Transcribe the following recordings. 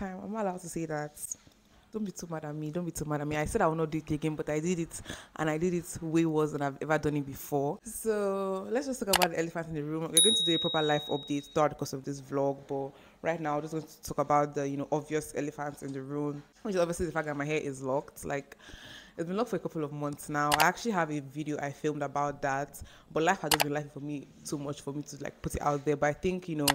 time. I'm allowed to say that. Don't be too mad at me. Don't be too mad at me. I said I will not do it again, but I did it and I did it way worse than I've ever done it before. So let's just talk about the elephant in the room. We're going to do a proper life update throughout the course of this vlog, but right now I'm just going to talk about the you know obvious elephants in the room, which is obviously the fact that my hair is locked. Like it's been locked for a couple of months now. I actually have a video I filmed about that, but life has just been life for me too much for me to like put it out there. But I think you know,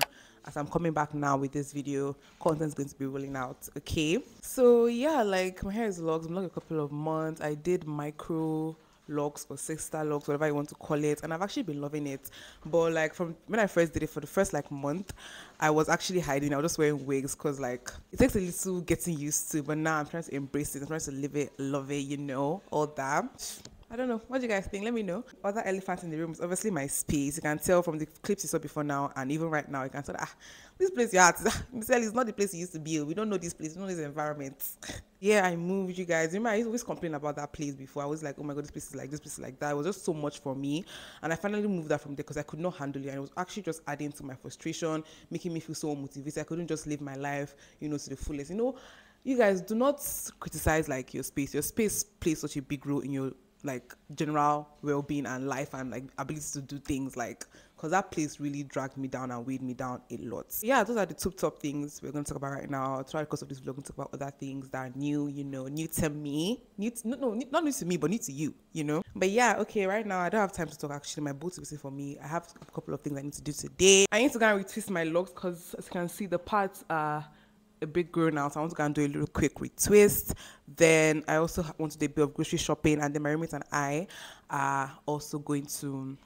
as I'm coming back now with this video, content is going to be rolling out. Okay, so yeah, like my hair is locked. I'm locked a couple of months. I did micro locks or sister locks, whatever you want to call it, and I've actually been loving it. But like from when I first did it for the first like month, I was actually hiding. I was just wearing wigs because like it takes a little getting used to. But now I'm trying to embrace it. I'm trying to live it, love it, you know, all that. I don't know. What do you guys think? Let me know. Other elephant in the room is obviously my space. You can tell from the clips you saw before now, and even right now, you can tell that ah, this place you're Michelle is not the place you used to be. We don't know this place. We don't know this environment. yeah, I moved, you guys. Remember, I always complain about that place before. I was like, oh my god, this place is like this place is like that. It was just so much for me, and I finally moved that from there because I could not handle it, and it was actually just adding to my frustration, making me feel so motivated. I couldn't just live my life, you know, to the fullest. You know, you guys do not criticize like your space. Your space plays such a big role in your like general well-being and life and like ability to do things like because that place really dragged me down and weighed me down a lot. Yeah those are the two top things we're going to talk about right now. Throughout the course of this vlog to talk about other things that are new you know new to me. New to, no, no not new to me but new to you you know? But yeah okay right now i don't have time to talk actually. My boat is waiting for me. I have a couple of things i need to do today. I need to go and retwist my locks because as you can see the parts are a bit grown out. So I want to go and do a little quick retwist. Then I also want to do a bit of grocery shopping, and then my roommate and I are also going to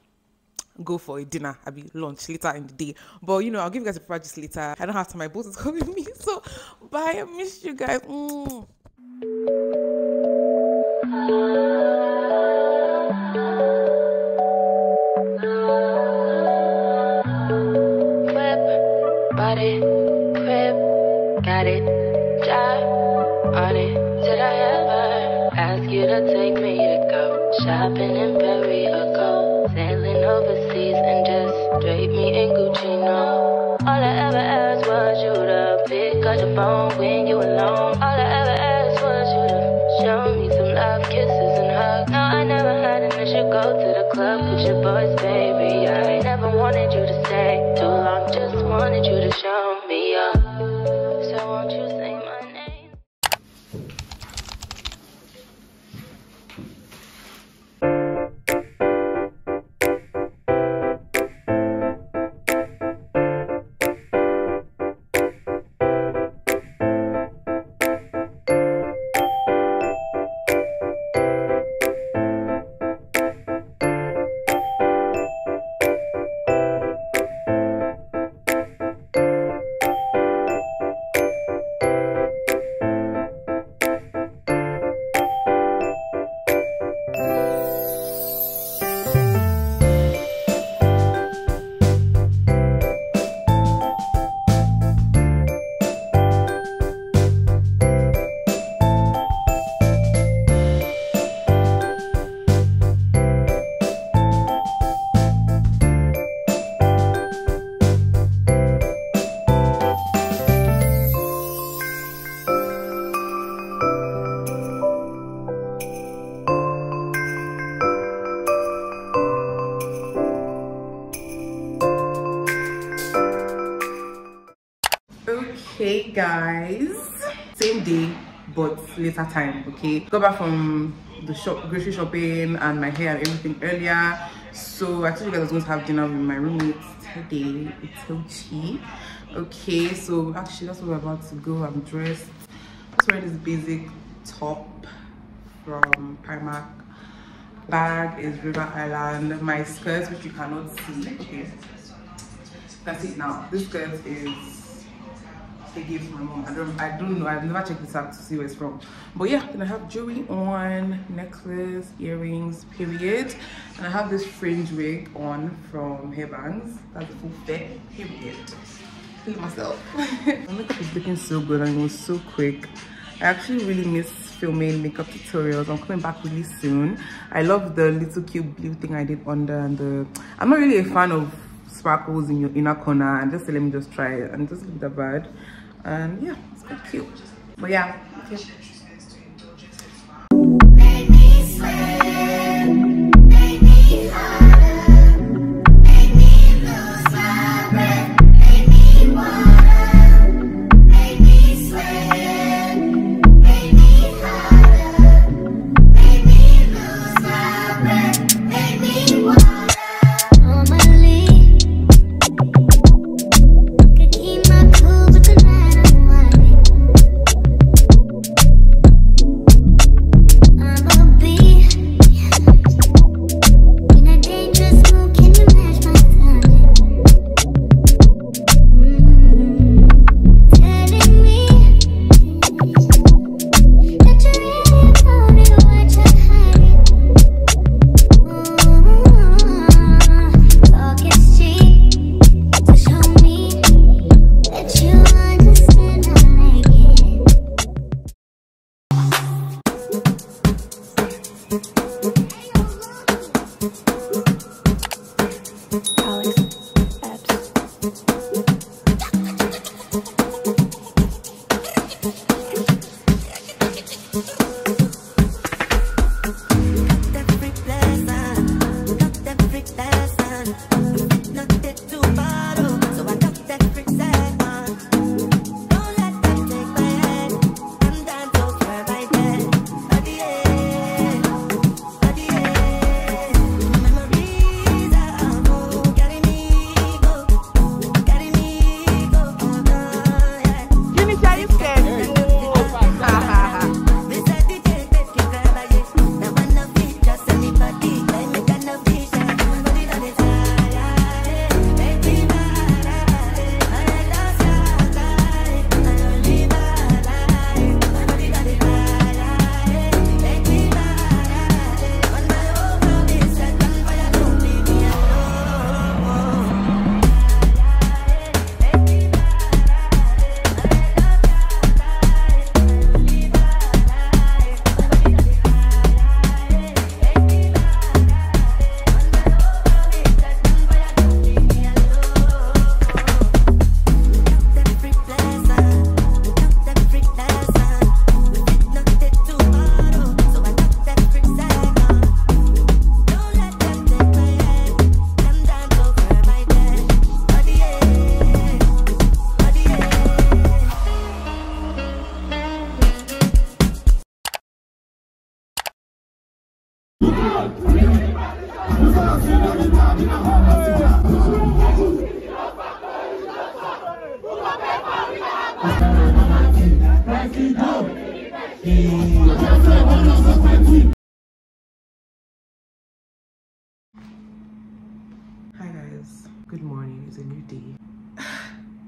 go for a dinner, I'll be lunch later in the day. But you know, I'll give you guys a project later. I don't have time. My boss is calling me, so bye. I miss you guys. Mm. Shopping in Paris or go sailing overseas and just drape me in Gucci? No. All I ever asked was you to pick up the phone when you alone. All I ever asked was you to show me some love, kisses and hugs. No, I never had an issue. Go to the club with your boys, baby. I never wanted you to Okay, guys. Same day, but later time. Okay, got back from the shop, grocery shopping, and my hair and everything earlier. So I told you guys I was going to have dinner with my roommates today. It's Tochi. Okay, so actually that's where we're about to go. I'm dressed. Just wearing this basic top from Primark. Bag is River Island. My skirt, which you cannot see. Okay, that's it now. This skirt is they gave my mom. I don't I don't know. I've never checked this out to see where it's from. But yeah, then I have jewelry on, necklace, earrings, period. And I have this fringe wig on from Hairbands. That's the full fit, period. Feel myself. my makeup is looking so good and it was so quick. I actually really miss filming makeup tutorials. I'm coming back really soon. I love the little cute blue thing I did under and the I'm not really a fan of sparkles in your inner corner and just let me just try it and just look that bad and yeah it's quite cute but yeah okay.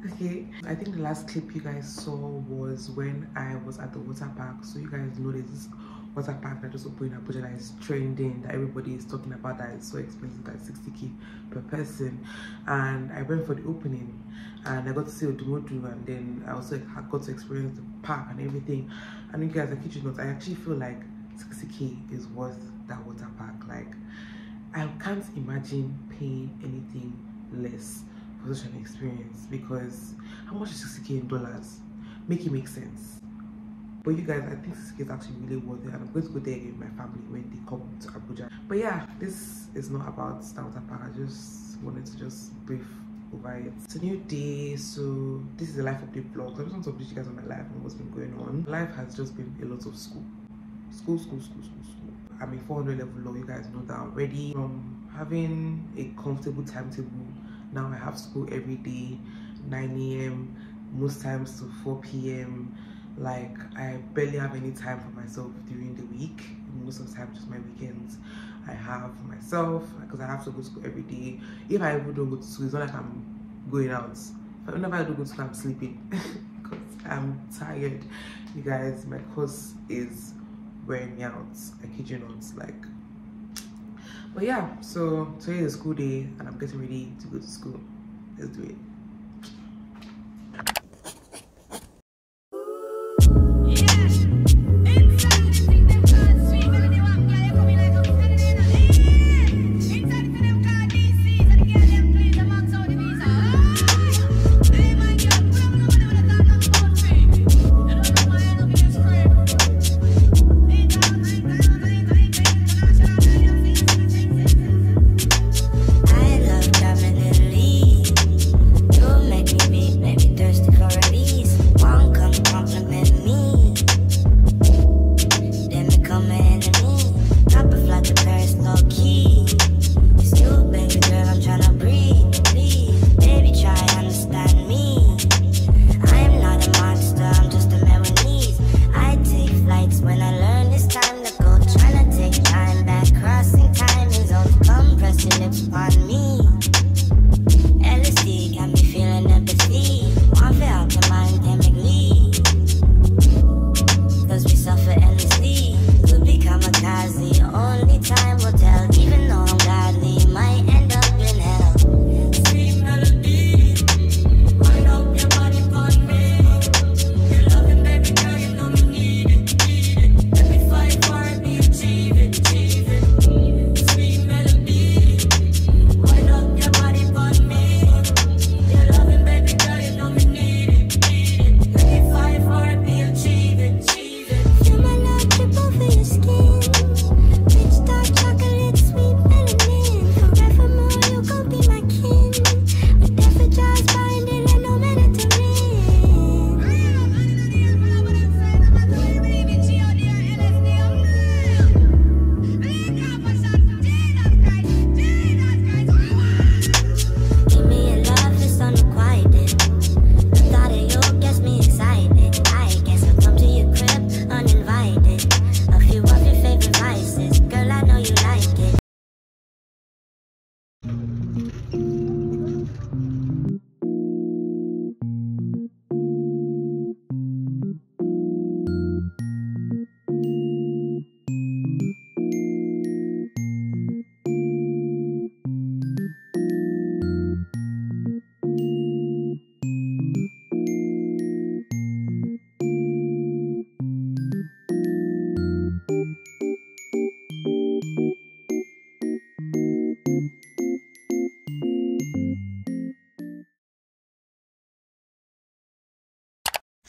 Okay, I think the last clip you guys saw was when I was at the water park. So you guys know there's this water park that just opened in Abuja that is trending, that everybody is talking about, that is so expensive, that 60k per person. And I went for the opening and I got to see Odumodu and then I also got to experience the park and everything. And you guys, I kid you not, I actually feel like 60k is worth that water park. Like I can't imagine paying anything less an experience because how much is 60k in dollars? Make it make sense. But you guys, I think 60k is actually really worth it and I'm going to go there with my family when they come to Abuja. But yeah, this is not about Water Park. I just wanted to just brief over it. It's a new day, so this is a life update vlog. I just want to update you guys on my life and what's been going on. Life has just been a lot of school. School, school, school, school, school. I'm a 400 level low, you guys know that already. From having a comfortable timetable, now I have school every day, 9 a.m., most times to 4 p.m. Like, I barely have any time for myself during the week. Most of the time, just my weekends. I have myself because I have to go to school every day. If I even don't go to school, it's not like I'm going out. Whenever I do go to school, I'm sleeping because I'm tired, you guys. My course is wearing me out. I kid you not. Like, but yeah. So today is a school day, and I'm getting ready to go to school. Let's do it. Mm-hmm.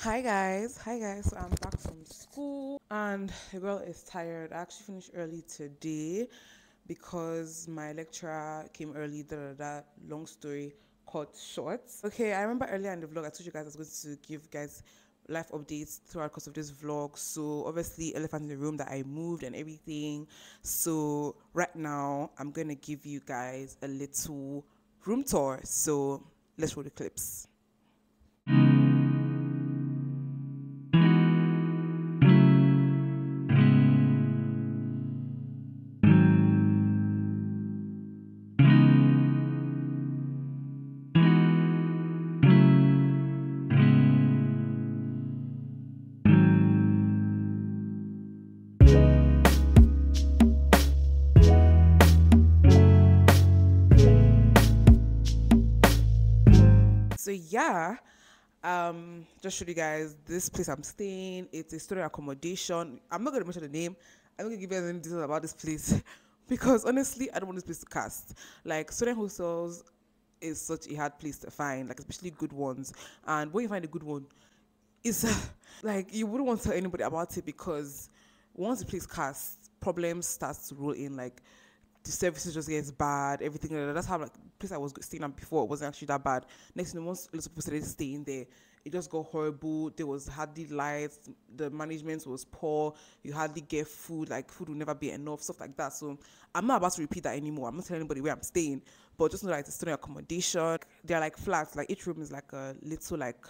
Hi guys, hi guys. So I'm back from school and the girl is tired. I actually finished early today because my lecturer came early. Da, da, da. Long story cut short. Okay, I remember earlier in the vlog I told you guys I was going to give guys life updates throughout the course of this vlog. So obviously elephant in the room that I moved and everything. So right now I'm gonna give you guys a little room tour. So let's roll the clips. Yeah, um, just show you guys this place I'm staying. It's a student accommodation. I'm not gonna mention the name. I'm not gonna give you guys any details about this place because honestly, I don't want this place to cast. Like student hostels is such a hard place to find, like especially good ones. And when you find a good one, it's like you wouldn't want to tell anybody about it because once the place casts, problems starts to roll in. Like the services just gets bad, everything. like that. That's how like the place I was staying at before wasn't actually that bad. Next thing, once a lot of people started staying there, it just got horrible. There was hardly lights. The management was poor. You hardly get food. Like food will never be enough. Stuff like that. So I'm not about to repeat that anymore. I'm not telling anybody where I'm staying, but just know that it's student accommodation. They're like flats. Like each room is like a little like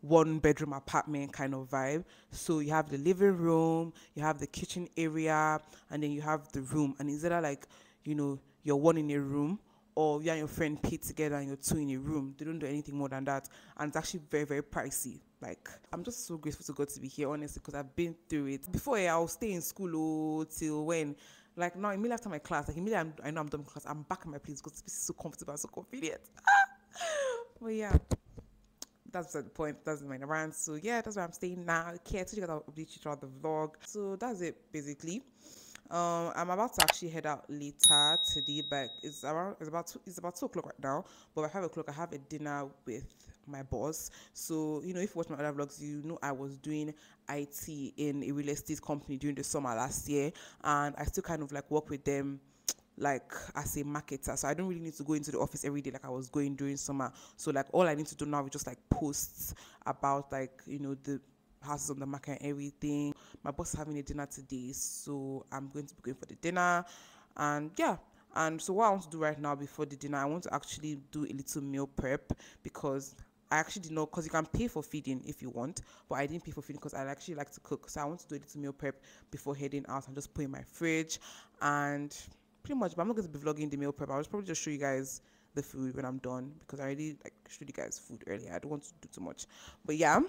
one bedroom apartment kind of vibe. So you have the living room, you have the kitchen area, and then you have the room. And is either like, you know, you're one in a room or you and your friend pay together and you're two in a room. They don't do anything more than that, and it's actually very very pricey. Like I'm just so grateful to God to be here, honestly, because I've been through it. Before yeah, I'll stay in school oh, till when. Like now, immediately after my class, like immediately I'm, I know I'm done class, I'm back in my place because it's so comfortable and so convenient. but yeah, that's the point. That's my rant. So yeah, that's where I'm staying now. Okay, I told you guys I'll update you throughout the vlog. So that's it basically. Um, I'm about to actually head out later today, but it's around it's about two, it's about two o'clock right now. But by five o'clock, I have a dinner with my boss. So you know, if you watch my other vlogs, you know I was doing IT in a real estate company during the summer last year, and I still kind of like work with them like as a marketer so i don't really need to go into the office every day like i was going during summer so like all i need to do now is just like posts about like you know the houses on the market and everything my boss is having a dinner today so i'm going to be going for the dinner and yeah and so what i want to do right now before the dinner i want to actually do a little meal prep because I actually didn't because you can pay for feeding if you want, but I didn't pay for feeding because I actually like to cook. So I want to do a little meal prep before heading out and just put in my fridge and pretty much. But I'm not going to be vlogging the meal prep. I'll probably just show you guys the food when I'm done because I already like showed you guys food earlier. I don't want to do too much, but yeah.